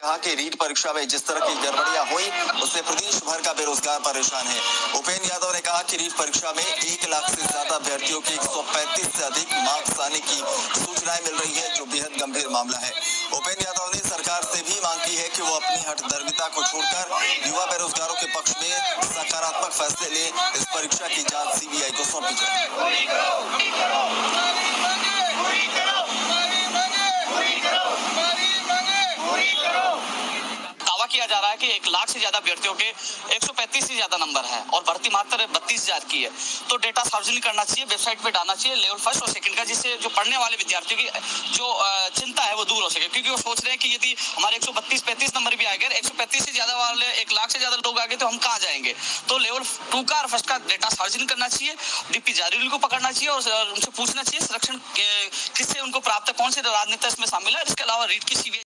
कहा कि रीट परीक्षा में जिस तरह की गड़बड़ियाँ हुई, उससे प्रदेश भर का बेरोजगार परेशान है। उपेन्द्र यादव ने कहा कि रीट परीक्षा में एक लाख से ज़्यादा अभ्यर्थियों के 135 से अधिक मार्क्स आने की सूचनाएँ मिल रही है, जो बेहद गंभीर मामला है। उपेन्द्र यादव ने सरकार से भी मांग की है कि वो अपनी हठधर्मिता को छोड़कर युवा बेरोजगारों के पक्ष में सकारात्मक फैसले ले। इस परीक्षा की जाँच सीबीआई को जा रहा है कि एक लाख से ज़्यादा अभ्यर्थियों के 135 से ज़्यादा नंबर है और भर्ती मात्र बत्तीस हज़ार की है। तो डेटा सार्वजनिक करना चाहिए, वेबसाइट पे डालना चाहिए, लेवल फ़र्स्ट और सेकंड का, जिससे जो पढ़ने वाले विद्यार्थियों की, जो चिंता है वो दूर हो सके। क्योंकि वो सोच रहे हैं कि यदि हमारे 132 35 नंबर भी आ गए 135 से ज़्यादा वाले, एक लाख से ज़्यादा लोग आ गए तो हम कहाँ जाएँगे? तो लेवल टू का और फ़र्स्ट का डेटा सार्वजनिक करना चाहिए, डीपी जारी को पकड़ना चाहिए और उनसे पूछना चाहिए, संरक्षण किससे उनको प्राप्त है, कौन से राजनेता इसमें शामिल है इसके अलावा रीट की सीबीआई